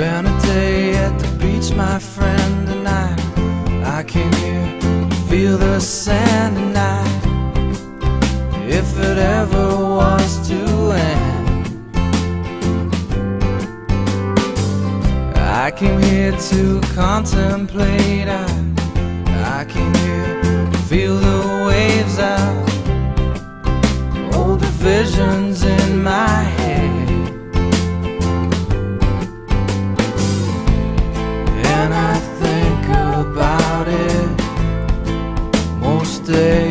been a day at the beach, my friend, and I, I came here to feel the sand tonight. If it ever was to end, I came here to contemplate. I, I came here to feel the waves out. Hold the visions in my day.